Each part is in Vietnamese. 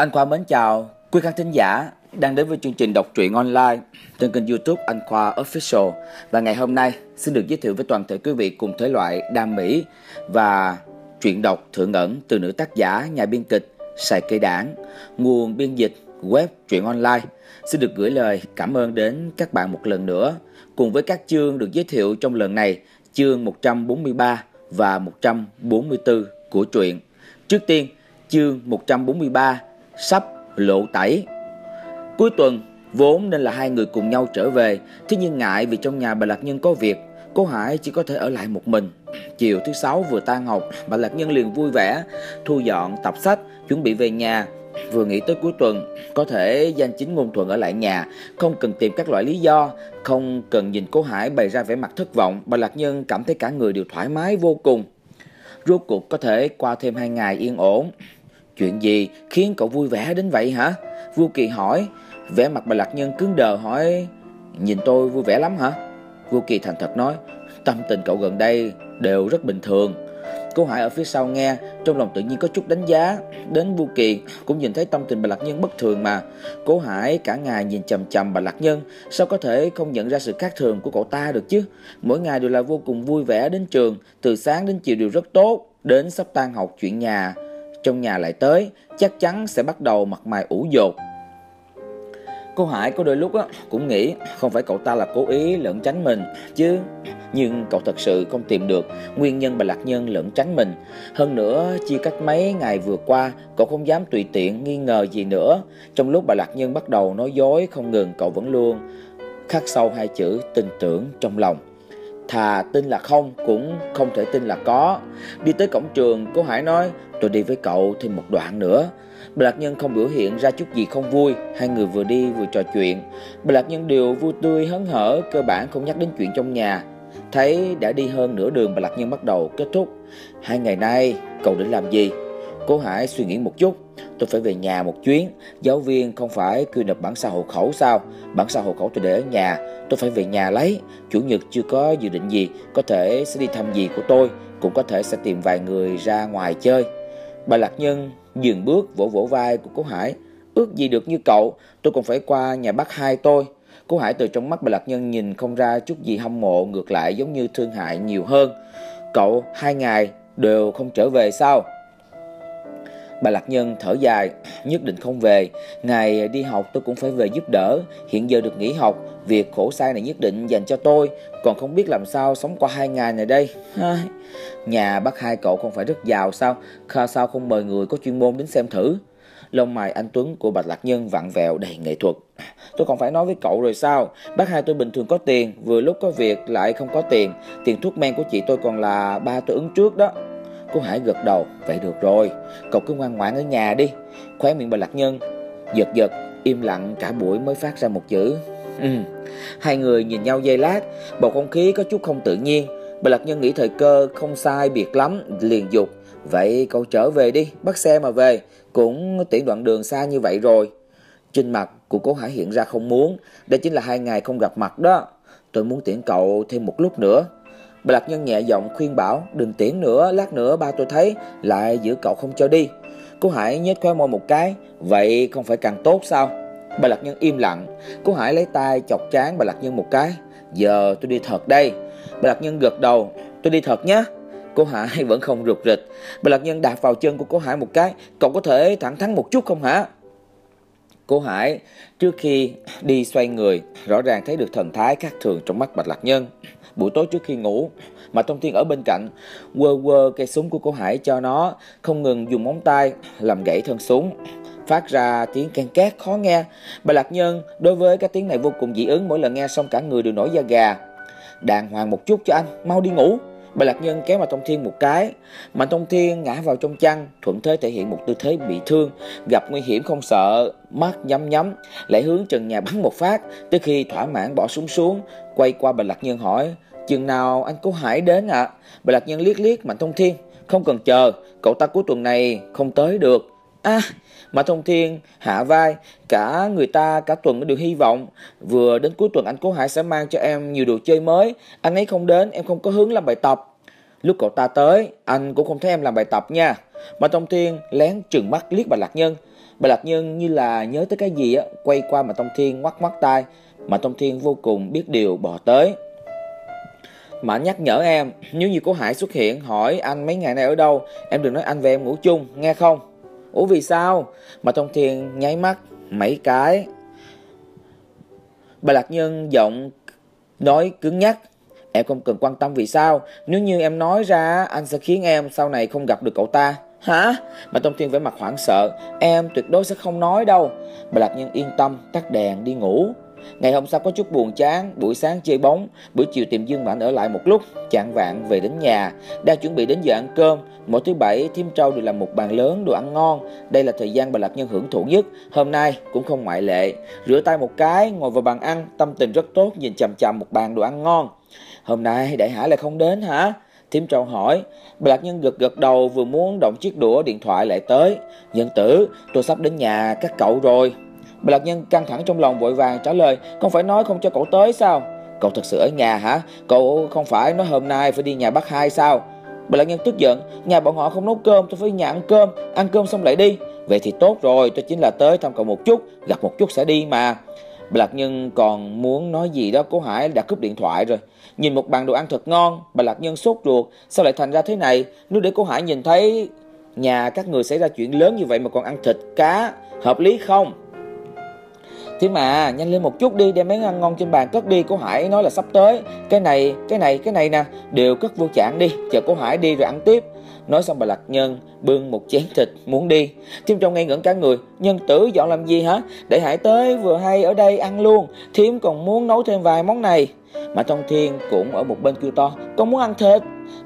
Anh Khoa mến chào quý khán thính giả đang đến với chương trình đọc truyện online trên kênh youtube Anh Khoa Official. Và ngày hôm nay xin được giới thiệu với toàn thể quý vị cùng thể loại đam mỹ và truyện đọc thượng ẩn từ nữ tác giả, nhà biên kịch Sài Cây Đảng Nguồn biên dịch web truyện online. Xin được gửi lời cảm ơn đến các bạn một lần nữa. Cùng với các chương được giới thiệu trong lần này Chương 143 và 144 của truyện. Trước tiên, chương 143 sắp lộ tẩy. Cuối tuần, vốn nên là hai người cùng nhau trở về, thế nhưng ngại vì trong nhà bà Lạc Nhân có việc, cô Hải chỉ có thể ở lại một mình. Chiều thứ sáu vừa tan học, bà Lạc Nhân liền vui vẻ, thu dọn tập sách, chuẩn bị về nhà. Vừa nghĩ tới cuối tuần, có thể danh chính ngôn thuận ở lại nhà, không cần tìm các loại lý do, không cần nhìn cô Hải bày ra vẻ mặt thất vọng, bà Lạc Nhân cảm thấy cả người đều thoải mái vô cùng. Rốt cuộc có thể qua thêm hai ngày yên ổn, Chuyện gì khiến cậu vui vẻ đến vậy hả? Vu Kỳ hỏi. Vẻ mặt bà Lạc Nhân cứng đờ hỏi. Nhìn tôi vui vẻ lắm hả? Vu Kỳ thành thật nói. Tâm tình cậu gần đây đều rất bình thường. Cô Hải ở phía sau nghe, trong lòng tự nhiên có chút đánh giá. Đến Vu Kỳ cũng nhìn thấy tâm tình bà Lạc Nhân bất thường mà. Cố Hải cả ngày nhìn chầm chầm bà Lạc Nhân, sao có thể không nhận ra sự khác thường của cậu ta được chứ? Mỗi ngày đều là vô cùng vui vẻ đến trường, từ sáng đến chiều đều rất tốt. Đến sắp tan học chuyện nhà, trong nhà lại tới, chắc chắn sẽ bắt đầu mặt mày ủ dột. Cô Hải có đôi lúc á, cũng nghĩ không phải cậu ta là cố ý lẩn tránh mình, chứ nhưng cậu thật sự không tìm được nguyên nhân bà Lạc Nhân lẩn tránh mình. Hơn nữa, chia cách mấy ngày vừa qua, cậu không dám tùy tiện nghi ngờ gì nữa. Trong lúc bà Lạc Nhân bắt đầu nói dối không ngừng, cậu vẫn luôn khắc sâu hai chữ tin tưởng trong lòng. Thà tin là không, cũng không thể tin là có. Đi tới cổng trường, cô Hải nói, Tôi đi với cậu thêm một đoạn nữa. Bà Lạc Nhân không biểu hiện ra chút gì không vui, Hai người vừa đi vừa trò chuyện. Bà Lạc Nhân đều vui tươi, hớn hở, Cơ bản không nhắc đến chuyện trong nhà. Thấy đã đi hơn nửa đường bà Lạc Nhân bắt đầu kết thúc. Hai ngày nay, cậu định làm gì? Cô Hải suy nghĩ một chút. Tôi phải về nhà một chuyến. Giáo viên không phải cứ nộp bản sao hộ khẩu sao? Bản sao hộ khẩu tôi để ở nhà, Tôi phải về nhà lấy. Chủ nhật chưa có dự định gì, Có thể sẽ đi thăm gì của tôi, Cũng có thể sẽ tìm vài người ra ngoài chơi. Bà Lạc Nhân dừng bước, vỗ vỗ vai của cố Hải. Ước gì được như cậu, Tôi còn phải qua nhà bác hai tôi. Cố Hải từ trong mắt bà Lạc Nhân nhìn không ra chút gì hâm mộ, Ngược lại giống như thương hại nhiều hơn. Cậu hai ngày đều không trở về sao? Bà Lạc Nhân thở dài, nhất định không về. Ngày đi học tôi cũng phải về giúp đỡ. Hiện giờ được nghỉ học, việc khổ sai này nhất định dành cho tôi. Còn không biết làm sao sống qua hai ngày này đây. Nhà bác hai cậu không phải rất giàu sao? Kha sao không mời người có chuyên môn đến xem thử? Lông mày anh Tuấn của Bạch Lạc Nhân vặn vẹo đầy nghệ thuật. Tôi còn phải nói với cậu rồi sao? Bác hai tôi bình thường có tiền, vừa lúc có việc lại không có tiền. Tiền thuốc men của chị tôi còn là ba tôi ứng trước đó. Cô Hải gật đầu, Vậy được rồi, Cậu cứ ngoan ngoãn ở nhà đi, Khóe miệng bà Lạc Nhân. Giật giật, Im lặng cả buổi mới phát ra một chữ. Ừ. Hai người nhìn nhau giây lát, Bầu không khí có chút không tự nhiên. Bà Lạc Nhân nghĩ thời cơ không sai biệt lắm, Liền dục, Vậy cậu trở về đi, Bắt xe mà về, Cũng tiễn đoạn đường xa như vậy rồi. Trên mặt của cố Hải hiện ra không muốn Đây chính là hai ngày không gặp mặt đó. Tôi muốn tiễn cậu thêm một lúc nữa. Bà Lạc Nhân nhẹ giọng khuyên bảo đừng tiễn nữa, lát nữa ba tôi thấy lại giữ cậu không cho đi. Cô Hải nhếch khóe môi một cái, vậy không phải càng tốt sao? Bà Lạc Nhân im lặng, cô Hải lấy tay chọc chán bà Lạc Nhân một cái. Giờ tôi đi thật đây. Bà Lạc Nhân gật đầu, tôi đi thật nhé. Cô Hải vẫn không rụt rịch. Bà Lạc Nhân đạp vào chân của cô Hải một cái, cậu có thể thẳng thắn một chút không hả? Cô Hải trước khi đi xoay người, rõ ràng thấy được thần thái khác thường trong mắt Bạch Lạc Nhân. Buổi tối trước khi ngủ, mà Thông Thiên ở bên cạnh, quơ quơ cây súng của cô Hải cho nó, không ngừng dùng móng tay làm gãy thân súng phát ra tiếng can két khó nghe. Bà Lạc Nhân đối với cái tiếng này vô cùng dị ứng mỗi lần nghe xong cả người đều nổi da gà. Đàng hoàng một chút cho anh, mau đi ngủ. Bà Lạc Nhân kéo mà Thông Thiên một cái. Mà Thông Thiên ngã vào trong chăn, thuận thế thể hiện một tư thế bị thương, gặp nguy hiểm không sợ, mắt nhắm nhắm, lại hướng trần nhà bắn một phát, tới khi thỏa mãn bỏ súng xuống, quay qua bà Lạc Nhân hỏi, chừng nào anh cố Hải đến ạ? À? Bà Lạc Nhân liếc liếc Mạnh Thông Thiên, không cần chờ, cậu ta cuối tuần này không tới được. À, mà Thông Thiên hạ vai, cả người ta cả tuần đều hy vọng. Vừa đến cuối tuần anh Cố Hải sẽ mang cho em nhiều đồ chơi mới. Anh ấy không đến, em không có hướng làm bài tập. Lúc cậu ta tới, anh cũng không thấy em làm bài tập nha. Mà Thông Thiên lén trừng mắt liếc bà Lạc Nhân. Bà Lạc Nhân như là nhớ tới cái gì á, quay qua mà thông Thiên ngoắc ngoắc tai. mà thông Thiên vô cùng biết điều bỏ tới. Mà nhắc nhở em, nếu như cô Hải xuất hiện hỏi anh mấy ngày nay ở đâu, em đừng nói anh về em ngủ chung, nghe không? Ủa vì sao? Mà Thông Thiên nháy mắt mấy cái. Bà Lạc Nhân giọng nói cứng nhắc. Em không cần quan tâm vì sao, nếu như em nói ra anh sẽ khiến em sau này không gặp được cậu ta. Hả? Mà Tông Thiên vẻ mặt hoảng sợ, em tuyệt đối sẽ không nói đâu. Bà Lạc Nhân yên tâm, tắt đèn đi ngủ. Ngày hôm sau có chút buồn chán, buổi sáng chơi bóng, buổi chiều tìm Dương Mạnh ở lại một lúc, chạng vạn về đến nhà, đang chuẩn bị đến giờ ăn cơm. Mỗi thứ bảy, Thiêm Trâu đều làm một bàn lớn đồ ăn ngon. Đây là thời gian bà Lạc Nhân hưởng thụ nhất, hôm nay cũng không ngoại lệ. Rửa tay một cái, ngồi vào bàn ăn, tâm tình rất tốt, nhìn chằm chằm một bàn đồ ăn ngon. Hôm nay Đại Hải lại không đến hả? Thiếm trâu hỏi, bà Lạc Nhân gật gật đầu vừa muốn động chiếc đũa điện thoại lại tới. Nhân tử, tôi sắp đến nhà các cậu rồi. Bà Lạc Nhân căng thẳng trong lòng vội vàng trả lời, không phải nói không cho cậu tới sao? Cậu thật sự ở nhà hả? Cậu không phải nói hôm nay phải đi nhà bác hai sao? Bà Lạc Nhân tức giận, nhà bọn họ không nấu cơm, tôi phải nhà ăn cơm, ăn cơm xong lại đi. Vậy thì tốt rồi, tôi chính là tới thăm cậu một chút, gặp một chút sẽ đi mà. Bà Lạc Nhân còn muốn nói gì đó, cô Hải đã cúp điện thoại rồi. Nhìn một bàn đồ ăn thật ngon, bà Lạc Nhân sốt ruột, sao lại thành ra thế này? Nếu để cô Hải nhìn thấy nhà các người xảy ra chuyện lớn như vậy mà còn ăn thịt cá, hợp lý không? Thế mà nhanh lên một chút đi đem mấy ăn ngon trên bàn cất đi Cô Hải nói là sắp tới. Cái này, cái này, cái này nè Đều cất vô chạng đi Chờ cô Hải đi rồi ăn tiếp. Nói xong bà Lạc Nhân bưng một chén thịt muốn đi. Thiêm trong ngay ngẩn cả người Nhân tử dọn làm gì hả? Để Hải tới vừa hay ở đây ăn luôn Thiêm còn muốn nấu thêm vài món này. Mà trong thiên cũng ở một bên kêu to Con muốn ăn thịt.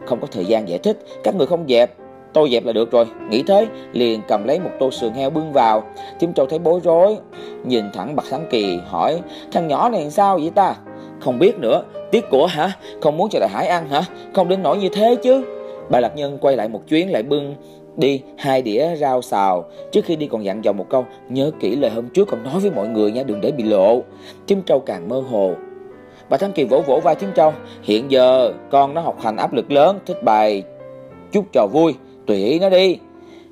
Không có thời gian giải thích Các người không dẹp. Tôi dẹp là được rồi, nghĩ thế, liền cầm lấy một tô sườn heo bưng vào. Thiêm Châu thấy bối rối, nhìn thẳng Bạch Thắng Kỳ hỏi, thằng nhỏ này sao vậy ta? Không biết nữa, tiếc của hả? Không muốn cho đại hải ăn hả? Không đến nỗi như thế chứ. Bà Lạc Nhân quay lại một chuyến lại bưng đi hai đĩa rau xào trước khi đi còn dặn dò một câu nhớ kỹ lời hôm trước còn nói với mọi người nha đừng để bị lộ Thiêm Châu càng mơ hồ bà Thắng Kỳ vỗ vỗ vai Thiêm Châu hiện giờ con nó học hành áp lực lớn thích bài chút trò vui tùy ý nó đi.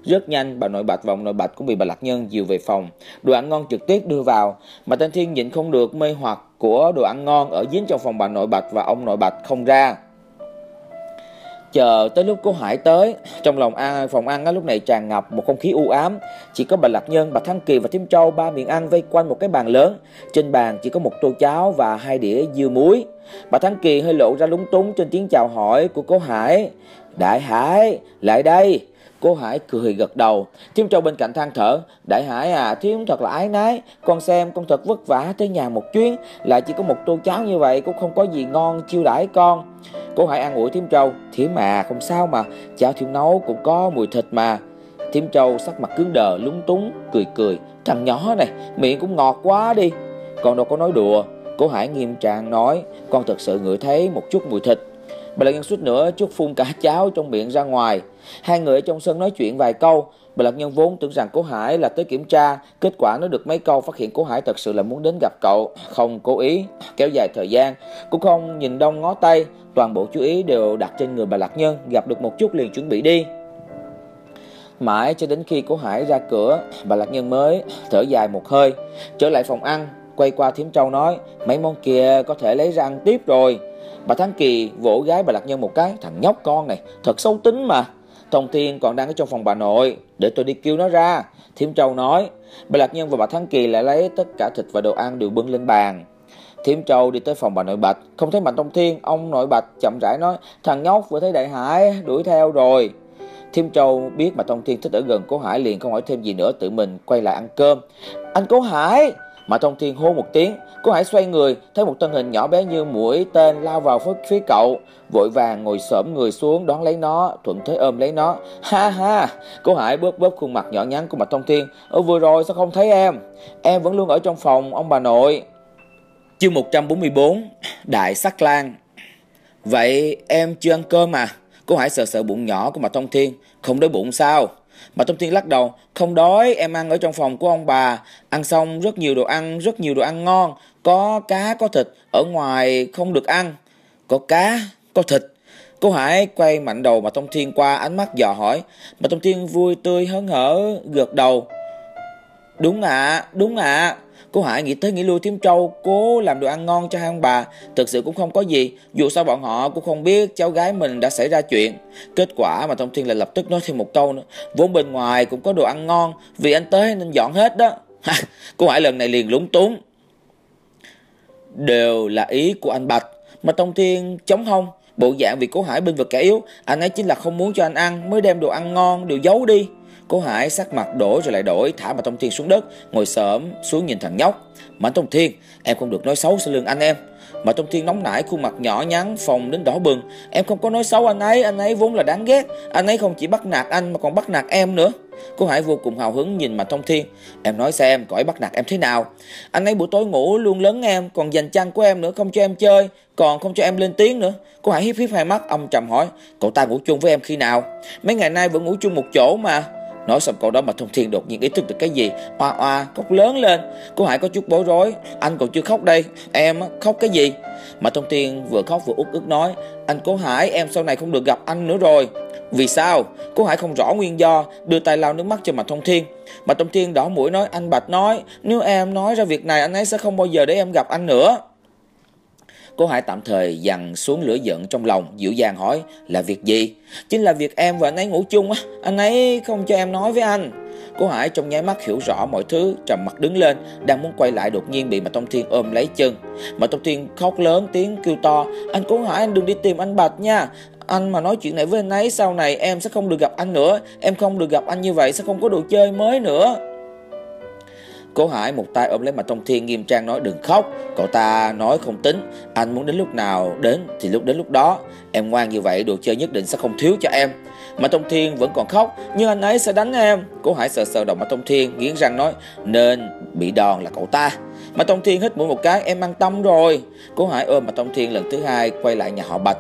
Rất nhanh, bà nội bạch và ông nội bạch cũng bị bà lạc nhân dìu về phòng. Đồ ăn ngon trực tiếp đưa vào. Mà tên Thiên nhịn không được mê hoặc của đồ ăn ngon ở dính trong phòng bà nội bạch và ông nội bạch không ra. Chờ tới lúc cô Hải tới, trong lòng ăn, phòng ăn á, lúc này tràn ngập một không khí u ám. Chỉ có bà Lạc Nhân, bà Thăng Kỳ và Thiêm Châu ba miệng ăn vây quanh một cái bàn lớn. Trên bàn chỉ có một tô cháo và hai đĩa dưa muối. Bà Thăng Kỳ hơi lộ ra lúng túng trên tiếng chào hỏi của cô Hải. Đại Hải, lại đây. Cô Hải cười gật đầu. Thiêm trâu bên cạnh than thở. Đại Hải à, Thiêm thật là ái nái. Con xem con thật vất vả tới nhà một chuyến. Lại chỉ có một tô cháo như vậy cũng không có gì ngon chiêu đãi con. Cô Hải an ủi Thiêm trâu, Thiêm à, không sao mà. Cháo Thiêm nấu cũng có mùi thịt mà. Thiêm trâu sắc mặt cứng đờ, lúng túng, cười cười. Thằng nhỏ này, miệng cũng ngọt quá đi. Con đâu có nói đùa. Cô Hải nghiêm trang nói. Con thật sự ngửi thấy một chút mùi thịt. Bà Lạc Nhân suýt nữa chút phun cả cháo trong miệng ra ngoài. Hai người ở trong sân nói chuyện vài câu. Bà Lạc Nhân vốn tưởng rằng Cố Hải là tới kiểm tra. Kết quả nó được mấy câu phát hiện Cố Hải thật sự là muốn đến gặp cậu. Không cố ý, kéo dài thời gian. Cũng không nhìn đông ngó tay. Toàn bộ chú ý đều đặt trên người bà Lạc Nhân. Gặp được một chút liền chuẩn bị đi. Mãi cho đến khi Cố Hải ra cửa, bà Lạc Nhân mới thở dài một hơi. Trở lại phòng ăn, quay qua Thiếm Châu nói, mấy món kia có thể lấy ra ăn tiếp rồi. Bà Thắng Kỳ vỗ gái bà Lạc Nhân một cái, thằng nhóc con này, thật xấu tính mà. Thông Thiên còn đang ở trong phòng bà nội, để tôi đi kêu nó ra. Thiểm Châu nói, bà Lạc Nhân và bà Thắng Kỳ lại lấy tất cả thịt và đồ ăn đều bưng lên bàn. Thiểm Châu đi tới phòng bà nội Bạch, không thấy Mạnh Thông Thiên, ông nội Bạch chậm rãi nói, thằng nhóc vừa thấy Đại Hải, đuổi theo rồi. Thiêm Châu biết mà Thông Thiên thích ở gần Cố Hải liền không hỏi thêm gì nữa tự mình quay lại ăn cơm. Anh Cố Hải! Mà Thông Thiên hô một tiếng, cô Hải xoay người, thấy một thân hình nhỏ bé như mũi tên lao vào phía, cậu, vội vàng ngồi xổm người xuống đón lấy nó, thuận thế ôm lấy nó. Ha ha, cô Hải bóp bóp khuôn mặt nhỏ nhắn của Mã Thông Thiên, ở vừa rồi sao không thấy em? Em vẫn luôn ở trong phòng ông bà nội. Chương 144, Đại Sắc Lan. Vậy em chưa ăn cơm à? Cô Hải sợ sợ bụng nhỏ của Mã Thông Thiên, không đói bụng sao? Bà Thông Thiên lắc đầu, không đói, em ăn ở trong phòng của ông bà, ăn xong rất nhiều đồ ăn, rất nhiều đồ ăn ngon, có cá, có thịt, ở ngoài không được ăn, có cá, có thịt. Cô Hải quay mạnh đầu bà Thông Thiên qua ánh mắt dò hỏi, bà Thông Thiên vui tươi hớn hở, gật đầu. Đúng ạ, à, đúng ạ. À. Cô Hải nghĩ tới nghĩ lui Thiếm Trâu, cố làm đồ ăn ngon cho hai ông bà. Thực sự cũng không có gì. Dù sao bọn họ cũng không biết cháu gái mình đã xảy ra chuyện. Kết quả mà Thông Thiên lại lập tức nói thêm một câu nữa. Vốn bên ngoài cũng có đồ ăn ngon. Vì anh tới nên dọn hết đó. cô Hải lần này liền lúng túng. Đều là ý của anh Bạch. Mà Thông Thiên chống hông. Bộ dạng vì cố Hải bên vực kẻ yếu. Anh ấy chính là không muốn cho anh ăn, mới đem đồ ăn ngon đều giấu đi. Cố Hải sắc mặt đổi rồi lại đổi, thả Mạnh Tông Thiên xuống đất, ngồi sớm xuống nhìn thằng nhóc. Mạnh Tông Thiên, em không được nói xấu sau lưng anh em. Mạnh Tông Thiên nóng nảy, khuôn mặt nhỏ nhắn, phòng đến đỏ bừng. Em không có nói xấu anh ấy, anh ấy vốn là đáng ghét. Anh ấy không chỉ bắt nạt anh mà còn bắt nạt em nữa. Cô Hải vô cùng hào hứng nhìn Mạch Thông Thiên. Em nói xem, cõi bắt nạt em thế nào? Anh ấy buổi tối ngủ luôn lớn em, còn dành chăn của em nữa, không cho em chơi, còn không cho em lên tiếng nữa. Cô Hải hiếp hiếp hai mắt, âm trầm hỏi, cậu ta ngủ chung với em khi nào? Mấy ngày nay vẫn ngủ chung một chỗ mà. Nói xong câu đó mà Thông Thiên đột nhiên ý thức được cái gì? Oa oa, khóc lớn lên. Cô Hải có chút bối rối. Anh còn chưa khóc đây. Em khóc cái gì? Mà Thông Thiên vừa khóc vừa út ức nói, Anh Cố Hải em sau này không được gặp anh nữa rồi. Vì sao? Cố Hải không rõ nguyên do, Đưa tay lau nước mắt cho Mà Thông Thiên. Mà Thông Thiên đỏ mũi nói, Anh Bạch nói, Nếu em nói ra việc này, anh ấy sẽ không bao giờ để em gặp anh nữa. Cô Hải tạm thời dằn xuống lửa giận trong lòng, dịu dàng hỏi là việc gì? Chính là việc em và anh ấy ngủ chung á, anh ấy không cho em nói với anh. Cô Hải trong nháy mắt hiểu rõ mọi thứ, trầm mặt đứng lên, đang muốn quay lại đột nhiên bị Mạch Tông Thiên ôm lấy chân. Mạch Tông Thiên khóc lớn tiếng kêu to, anh Cố Hải anh đừng đi tìm anh Bạch nha. Anh mà nói chuyện này với anh ấy sau này em sẽ không được gặp anh nữa, em không được gặp anh như vậy sẽ không có đồ chơi mới nữa. Cố Hải một tay ôm lấy mặt Tông Thiên nghiêm trang nói, đừng khóc, Cậu ta nói không tính. Anh muốn đến lúc nào đến thì lúc đến lúc đó. Em ngoan như vậy, đồ chơi nhất định sẽ không thiếu cho em. Mà Tông Thiên vẫn còn khóc Nhưng anh ấy sẽ đánh em. Cố Hải sờ sờ đầu mặt Tông Thiên nghiến răng nói, Nên bị đòn là cậu ta. Mà Tông Thiên hít mũi một cái, em an tâm rồi. Cố Hải ôm mặt Tông Thiên lần thứ hai Quay lại nhà họ Bạch.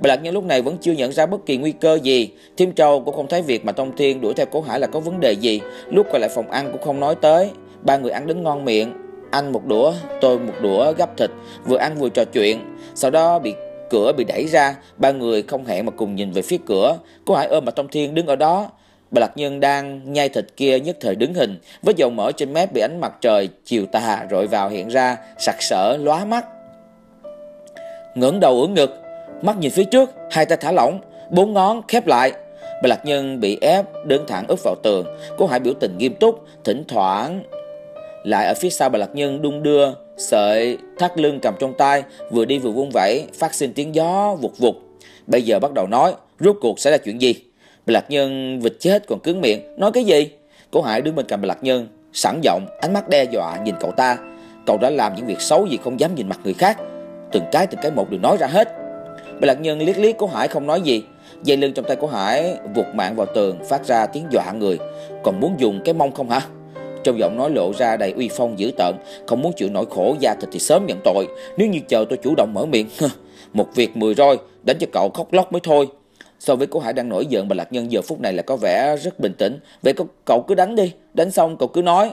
Bà Lạc Nhân lúc này vẫn chưa nhận ra bất kỳ nguy cơ gì. Thiêm Châu cũng không thấy việc mà Tông Thiên đuổi theo Cố Hải là có vấn đề gì. Lúc quay lại phòng ăn cũng không nói tới. Ba người ăn đến ngon miệng. Anh một đũa, tôi một đũa gấp thịt. Vừa ăn vừa trò chuyện. Sau đó bị cửa bị đẩy ra. Ba người không hẹn mà cùng nhìn về phía cửa. Cô Hải ôm bà Tông Thiên đứng ở đó. Bà Lạc Nhân đang nhai thịt kia nhất thời đứng hình. Với dầu mỡ trên mép bị ánh mặt trời chiều tà rọi vào hiện ra sặc sỡ lóa mắt. Ngẩng đầu ưỡn ngực Mắt nhìn phía trước Hai tay thả lỏng Bốn ngón khép lại. Bà Lạc Nhân bị ép đứng thẳng úp vào tường. Cô Hải biểu tình nghiêm túc Thỉnh thoảng lại ở phía sau bà Lạc Nhân đung đưa, Sợi thắt lưng cầm trong tay, Vừa đi vừa vung vẩy Phát sinh tiếng gió vụt vụt. Bây giờ bắt đầu nói, Rốt cuộc sẽ là chuyện gì? Bà Lạc Nhân vịt chết còn cứng miệng, Nói cái gì? Cố Hải đứng bên cạnh bà Lạc Nhân, Sẵn giọng, ánh mắt đe dọa nhìn cậu ta. Cậu đã làm những việc xấu gì không dám nhìn mặt người khác. Từng cái từng cái một đều nói ra hết. Bà Lạc Nhân liếc liếc Cố Hải không nói gì. Dây lưng trong tay của Hải vụt mạng vào tường, Phát ra tiếng dọa người. Còn muốn dùng cái mông không hả? Trong giọng nói lộ ra đầy uy phong dữ tợn, Không muốn chịu nỗi khổ da thịt thì sớm nhận tội. Nếu như chờ tôi chủ động mở miệng Một việc mười roi, Đánh cho cậu khóc lóc mới thôi. So với cô Hải đang nổi giận, Bà Lạc Nhân giờ phút này là có vẻ rất bình tĩnh. Vậy cậu cứ đánh đi, Đánh xong cậu cứ nói.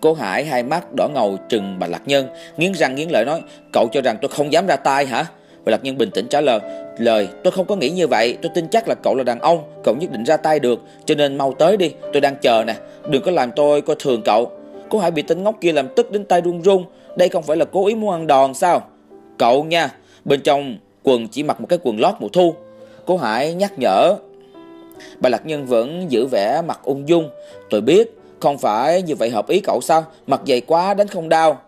Cô Hải hai mắt đỏ ngầu trừng bà Lạc Nhân, Nghiến răng nghiến lợi nói, Cậu cho rằng tôi không dám ra tay hả? Bà Lạc Nhân bình tĩnh trả lời Lời, tôi không có nghĩ như vậy. Tôi tin chắc là cậu là đàn ông. Cậu nhất định ra tay được. Cho nên mau tới đi. Tôi đang chờ nè. Đừng có làm tôi coi thường cậu. Cô Hải bị tên ngốc kia làm tức đến tay run run. Đây không phải là cố ý muốn ăn đòn sao? Cậu nha. Bên trong quần chỉ mặc một cái quần lót mùa thu. Cô Hải nhắc nhở. Bà Lạc Nhân vẫn giữ vẻ mặt ung dung. Tôi biết, Không phải như vậy hợp ý cậu sao? Mặt dày quá, đánh không đau.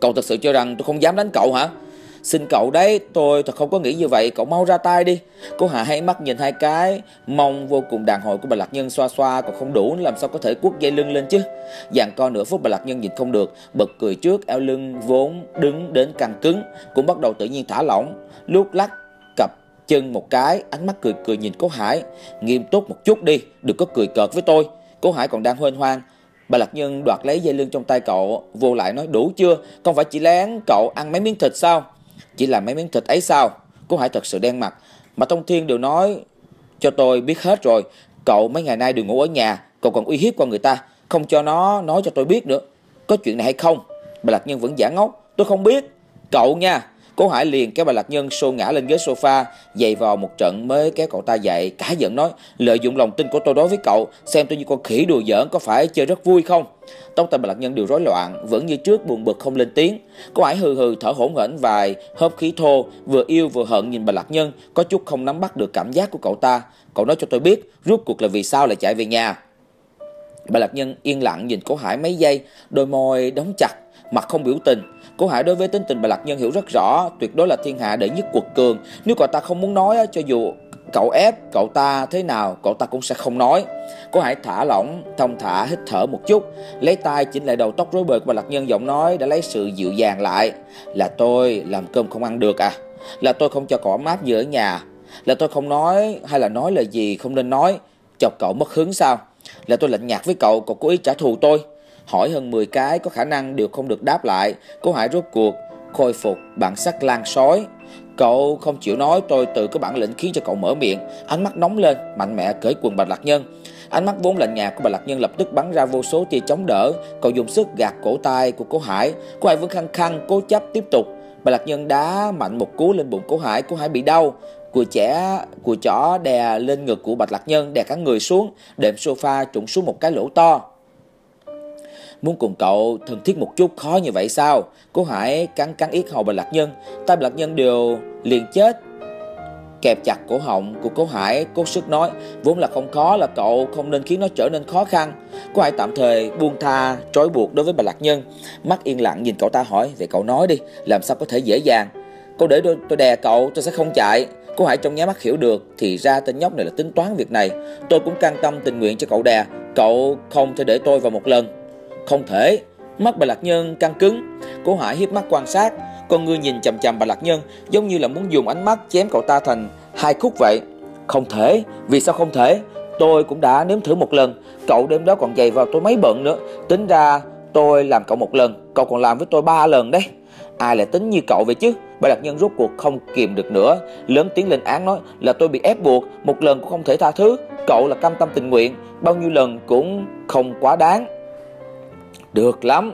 Cậu thật sự cho rằng tôi không dám đánh cậu hả? Xin cậu đấy, tôi thật không có nghĩ như vậy, cậu mau ra tay đi. Cô Hạ hay mắt nhìn hai cái, mong vô cùng đàn hồi của bà Lạc Nhân xoa xoa còn không đủ làm sao có thể quất dây lưng lên chứ. Dàn co nửa phút bà Lạc Nhân nhìn không được, bật cười trước eo lưng vốn đứng đến căng cứng, cũng bắt đầu tự nhiên thả lỏng, lúc lắc cặp chân một cái, ánh mắt cười cười nhìn cô Hải, nghiêm túc một chút đi, đừng có cười cợt với tôi. cô Hải còn đang hoen hoang, Bà Lạc Nhân đoạt lấy dây lưng trong tay cậu, vô lại nói đủ chưa, không phải chỉ lén cậu ăn mấy miếng thịt sao? Chỉ là mấy miếng thịt ấy sao? Cô Hải thật sự đen mặt. Mà Tông Thiên đều nói Cho tôi biết hết rồi. Cậu mấy ngày nay đừng ngủ ở nhà, Cậu còn uy hiếp con người ta. Không cho nó nói cho tôi biết nữa. Có chuyện này hay không? Bà Lạc Nhân vẫn giả ngốc. Tôi không biết. Cậu nha. Cố Hải liền kéo bà Lạc Nhân xô ngã lên ghế sofa, giày vào một trận mới kéo cậu ta dậy, cả giận nói, lợi dụng lòng tin của tôi đối với cậu, xem tôi như con khỉ đùa giỡn có phải chơi rất vui không? Tóc tay bà Lạc Nhân đều rối loạn, vẫn như trước buồn bực không lên tiếng. Cố Hải hừ hừ thở hổn hển vài hớp khí thô, vừa yêu vừa hận nhìn bà Lạc Nhân, có chút không nắm bắt được cảm giác của cậu ta. Cậu nói cho tôi biết, rốt cuộc là vì sao lại chạy về nhà. Bà Lạc Nhân yên lặng nhìn Cố Hải mấy giây, đôi môi đóng chặt, mặt không biểu tình. Cô Hải đối với tính tình bà Lạc Nhân hiểu rất rõ, tuyệt đối là thiên hạ đệ nhất quật cường. Nếu cậu ta không muốn nói, cho dù cậu ép cậu ta thế nào, cậu ta cũng sẽ không nói. Cô Hải thả lỏng, thông thả hít thở một chút, lấy tay chỉnh lại đầu tóc rối bời của bà Lạc Nhân giọng nói đã lấy sự dịu dàng lại. Là tôi làm cơm không ăn được à? Là tôi không cho cậu mát như ở nhà? Là tôi không nói hay là nói lời gì không nên nói? Chọc cậu mất hứng sao? Là tôi lạnh nhạt với cậu, cậu cố ý trả thù tôi? Hỏi hơn 10 cái có khả năng đều không được đáp lại. Cố Hải rốt cuộc khôi phục bản sắc lan sói. Cậu không chịu nói tôi tự có bản lĩnh khiến cho cậu mở miệng, ánh mắt nóng lên, mạnh mẽ cởi quần Bạch Lạc Nhân. Ánh mắt vốn lạnh nhạt của Bạch Lạc Nhân lập tức bắn ra vô số tia chống đỡ, cậu dùng sức gạt cổ tay của Cố Hải. Cố Hải vẫn khăng khăng cố chấp tiếp tục. Bạch Lạc Nhân đá mạnh một cú lên bụng Cố Hải, Cố Hải bị đau. Cùi trẻ, cùi chỏ đè lên ngực của Bạch Lạc Nhân, đè cả người xuống, đệm sofa trụng xuống một cái lỗ to. Muốn cùng cậu thân thiết một chút khó như vậy sao? Cố Hải cắn cắn yết hầu bà Lạc Nhân, tay Bạch Lạc Nhân đều liền chết. Kẹp chặt cổ họng của Cố Hải, cố sức nói, vốn là không khó là cậu không nên khiến nó trở nên khó khăn. Cố Hải tạm thời buông tha, trói buộc đối với bà Lạc Nhân. Mắt yên lặng nhìn cậu ta hỏi, vậy cậu nói đi, làm sao có thể dễ dàng? Cậu để tôi, tôi đè cậu, tôi sẽ không chạy. Cố Hải trong nháy mắt hiểu được thì ra tên nhóc này là tính toán việc này. Tôi cũng can tâm tình nguyện cho cậu đè, cậu không thể để tôi vào một lần. Không thể. Mắt bà Lạc Nhân căng cứng. Cố Hải hiếp mắt quan sát. Con ngươi nhìn chằm chằm bà Lạc Nhân, giống như là muốn dùng ánh mắt chém cậu ta thành hai khúc vậy. Không thể. Vì sao không thể? Tôi cũng đã nếm thử một lần. Cậu đêm đó còn dày vào tôi mấy bận nữa. Tính ra tôi làm cậu một lần. Cậu còn làm với tôi ba lần đấy. Ai lại tính như cậu vậy chứ? Bà Lạc Nhân rốt cuộc không kìm được nữa. Lớn tiếng lên án nói là tôi bị ép buộc. Một lần cũng không thể tha thứ. Cậu là cam tâm tình nguyện. Bao nhiêu lần cũng không quá đáng. Được lắm.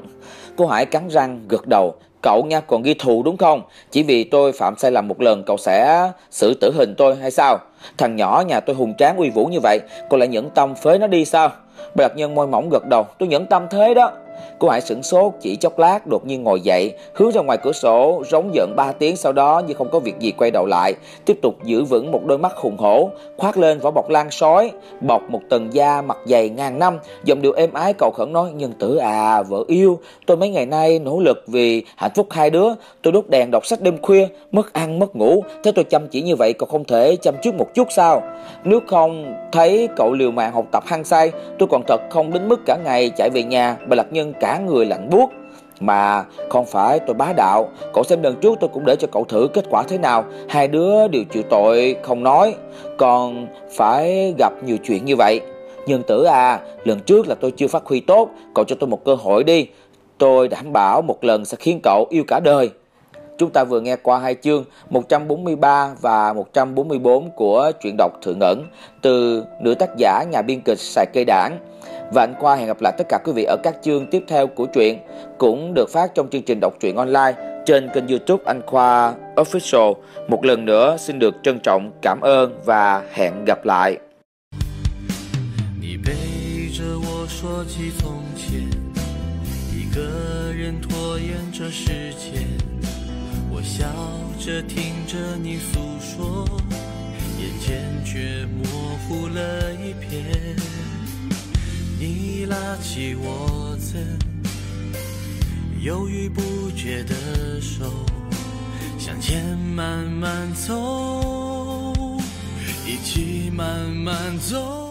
Cô Hải cắn răng gật đầu. Cậu nha còn ghi thù đúng không? Chỉ vì tôi phạm sai lầm một lần cậu sẽ xử tử hình tôi hay sao? Thằng nhỏ nhà tôi hùng tráng uy vũ như vậy, cô lại nhẫn tâm phế nó đi sao? Bạc nhân môi mỏng gật đầu, tôi nhẫn tâm thế đó. Cô Hải sửng sốt chỉ chốc lát đột nhiên ngồi dậy, hướng ra ngoài cửa sổ, rống giận ba tiếng sau đó như không có việc gì quay đầu lại, tiếp tục giữ vững một đôi mắt hùng hổ, khoác lên vỏ bọc lan sói, bọc một tầng da mặt dày ngàn năm, giọng điệu êm ái cầu khẩn nói: "Nhân tử à, vợ yêu, tôi mấy ngày nay nỗ lực vì hạnh phúc hai đứa, tôi đốt đèn đọc sách đêm khuya, mất ăn mất ngủ, thế tôi chăm chỉ như vậy cậu không thể chăm chút một chút sao? Nếu không thấy cậu liều mạng học tập hăng say, tôi còn thật không đến mức cả ngày chạy về nhà, bà Lạc Nhân cả người lạnh buốt. Mà không phải tôi bá đạo, Cậu xem lần trước tôi cũng để cho cậu thử kết quả thế nào. Hai đứa đều chịu tội, không nói. Còn phải gặp nhiều chuyện như vậy. Nhân tử à Lần trước là tôi chưa phát huy tốt. Cậu cho tôi một cơ hội đi. Tôi đảm bảo một lần sẽ khiến cậu yêu cả đời. Chúng ta vừa nghe qua hai chương 143 và 144 của truyện đọc Thượng Ẩn, từ nữ tác giả nhà biên kịch Sài Cây Đảng. Và anh Khoa hẹn gặp lại tất cả quý vị ở các chương tiếp theo của truyện cũng được phát trong chương trình đọc truyện online trên kênh youtube anh Khoa Official. Một lần nữa xin được trân trọng cảm ơn và hẹn gặp lại. 我笑着听着你诉说，眼前却模糊了一片。 你拉起我曾犹豫不决的手，向前慢慢走，一起慢慢走。